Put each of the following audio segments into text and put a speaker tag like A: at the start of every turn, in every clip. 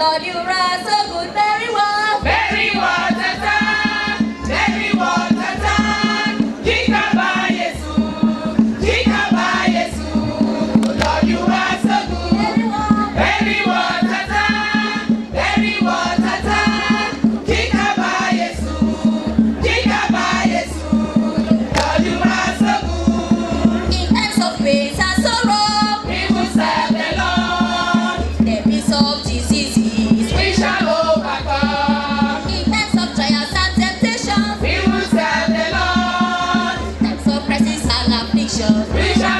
A: Lord, you
B: are so good, very well.
A: Bishop.
C: Bishop.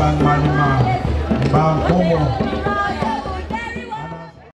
C: San Malima, Bampomo,